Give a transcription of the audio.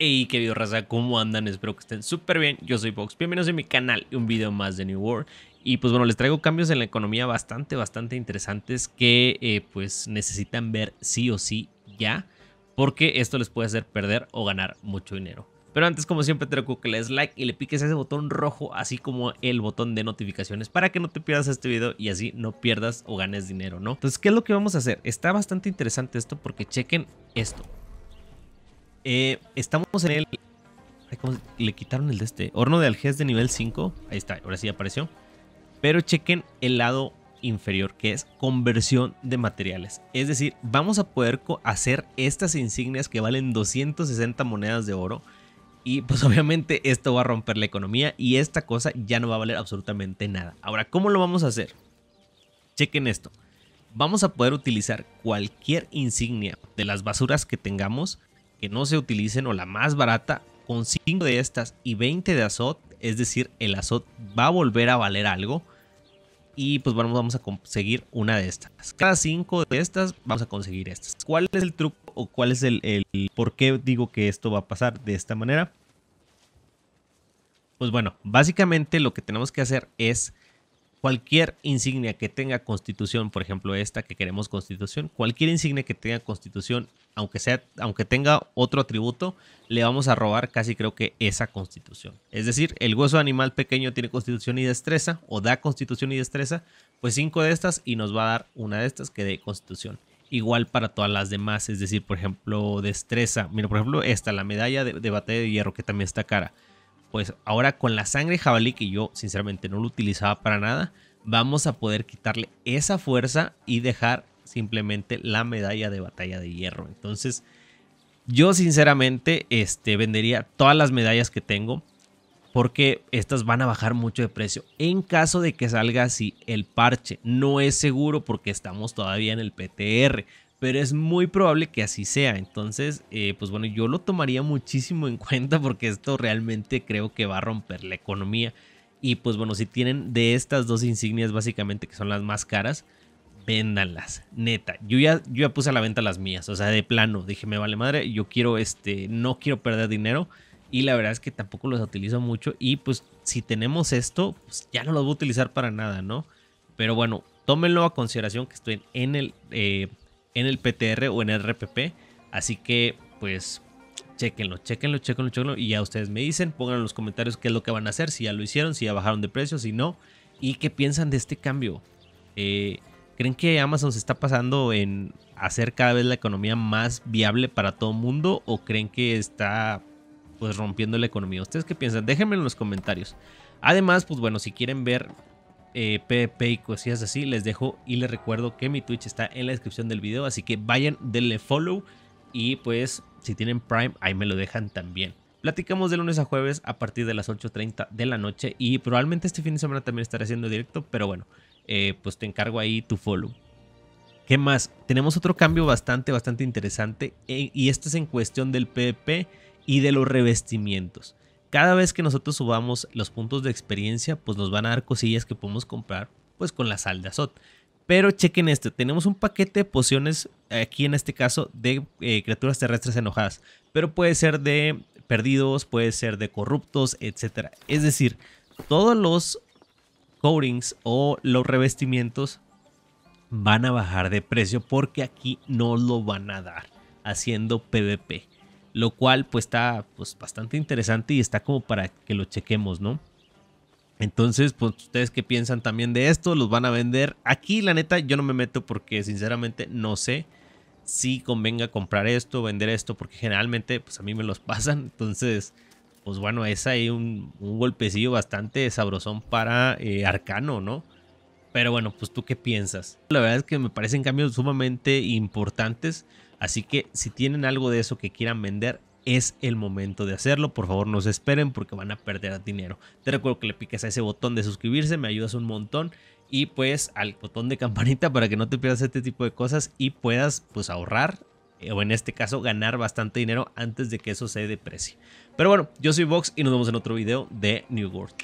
Hey, qué video raza, ¿cómo andan? Espero que estén súper bien. Yo soy Vox, bienvenidos a mi canal y un video más de New World. Y pues bueno, les traigo cambios en la economía bastante, bastante interesantes que eh, pues necesitan ver sí o sí ya. Porque esto les puede hacer perder o ganar mucho dinero. Pero antes, como siempre, te recuerdo que le des like y le piques ese botón rojo, así como el botón de notificaciones, para que no te pierdas este video y así no pierdas o ganes dinero, ¿no? Entonces, ¿qué es lo que vamos a hacer? Está bastante interesante esto porque chequen esto. Eh, estamos en el... Le quitaron el de este. Horno de algés de nivel 5. Ahí está, ahora sí apareció. Pero chequen el lado inferior que es conversión de materiales. Es decir, vamos a poder hacer estas insignias que valen 260 monedas de oro. Y pues obviamente esto va a romper la economía y esta cosa ya no va a valer absolutamente nada. Ahora, ¿cómo lo vamos a hacer? Chequen esto. Vamos a poder utilizar cualquier insignia de las basuras que tengamos que no se utilicen o la más barata con 5 de estas y 20 de azot, es decir, el azot va a volver a valer algo. Y pues bueno, vamos a conseguir una de estas. Cada 5 de estas vamos a conseguir estas. ¿Cuál es el truco o cuál es el, el por qué digo que esto va a pasar de esta manera? Pues bueno, básicamente lo que tenemos que hacer es cualquier insignia que tenga constitución, por ejemplo esta que queremos constitución, cualquier insignia que tenga constitución, aunque, sea, aunque tenga otro atributo, le vamos a robar casi creo que esa constitución. Es decir, el hueso animal pequeño tiene constitución y destreza, o da constitución y destreza, pues cinco de estas y nos va a dar una de estas que dé constitución. Igual para todas las demás, es decir, por ejemplo, destreza. Mira, por ejemplo, esta, la medalla de, de batalla de hierro, que también está cara pues ahora con la sangre jabalí, que yo sinceramente no lo utilizaba para nada, vamos a poder quitarle esa fuerza y dejar simplemente la medalla de batalla de hierro. Entonces, yo sinceramente este, vendería todas las medallas que tengo porque estas van a bajar mucho de precio. En caso de que salga así el parche, no es seguro porque estamos todavía en el PTR pero es muy probable que así sea. Entonces, eh, pues bueno, yo lo tomaría muchísimo en cuenta porque esto realmente creo que va a romper la economía. Y pues bueno, si tienen de estas dos insignias básicamente que son las más caras, véndanlas, neta. Yo ya, yo ya puse a la venta las mías, o sea, de plano, dije, me vale madre, yo quiero, este, no quiero perder dinero. Y la verdad es que tampoco los utilizo mucho. Y pues si tenemos esto, pues ya no los voy a utilizar para nada, ¿no? Pero bueno, tómenlo a consideración que estoy en el... Eh, en el PTR o en el RPP. Así que, pues, chequenlo, chequenlo, chequenlo, chequenlo. Y ya ustedes me dicen, pongan en los comentarios qué es lo que van a hacer, si ya lo hicieron, si ya bajaron de precio, si no. Y qué piensan de este cambio. Eh, ¿Creen que Amazon se está pasando en hacer cada vez la economía más viable para todo el mundo? ¿O creen que está pues rompiendo la economía? ¿Ustedes qué piensan? Déjenme en los comentarios. Además, pues bueno, si quieren ver eh, PvP y cosillas así, les dejo y les recuerdo que mi Twitch está en la descripción del video, así que vayan, denle follow y pues si tienen Prime, ahí me lo dejan también. Platicamos de lunes a jueves a partir de las 8.30 de la noche y probablemente este fin de semana también estaré haciendo directo, pero bueno, eh, pues te encargo ahí tu follow. ¿Qué más? Tenemos otro cambio bastante, bastante interesante eh, y este es en cuestión del PvP y de los revestimientos cada vez que nosotros subamos los puntos de experiencia, pues nos van a dar cosillas que podemos comprar pues con la sal de azot. Pero chequen esto, tenemos un paquete de pociones, aquí en este caso, de eh, criaturas terrestres enojadas. Pero puede ser de perdidos, puede ser de corruptos, etc. Es decir, todos los coatings o los revestimientos van a bajar de precio porque aquí no lo van a dar haciendo PvP lo cual pues está pues bastante interesante y está como para que lo chequemos, ¿no? Entonces, pues ustedes qué piensan también de esto, los van a vender. Aquí la neta yo no me meto porque sinceramente no sé si convenga comprar esto, vender esto, porque generalmente pues a mí me los pasan. Entonces, pues bueno, es ahí un, golpecillo bastante sabrosón para eh, Arcano, ¿no? Pero bueno, pues tú qué piensas. La verdad es que me parecen cambios sumamente importantes. Así que si tienen algo de eso que quieran vender, es el momento de hacerlo. Por favor, no se esperen porque van a perder dinero. Te recuerdo que le piques a ese botón de suscribirse, me ayudas un montón. Y pues al botón de campanita para que no te pierdas este tipo de cosas y puedas pues ahorrar eh, o en este caso ganar bastante dinero antes de que eso se deprecie. Pero bueno, yo soy Vox y nos vemos en otro video de New World.